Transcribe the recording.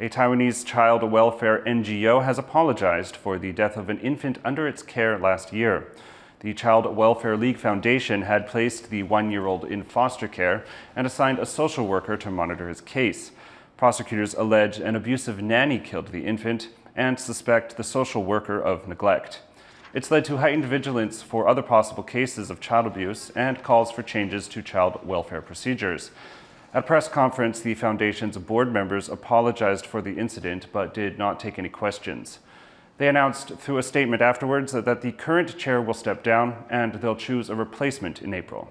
A Taiwanese child welfare NGO has apologized for the death of an infant under its care last year. The Child Welfare League Foundation had placed the one year old in foster care and assigned a social worker to monitor his case. Prosecutors allege an abusive nanny killed the infant and suspect the social worker of neglect. It's led to heightened vigilance for other possible cases of child abuse and calls for changes to child welfare procedures. At a press conference, the Foundation's board members apologized for the incident but did not take any questions. They announced through a statement afterwards that the current chair will step down and they'll choose a replacement in April.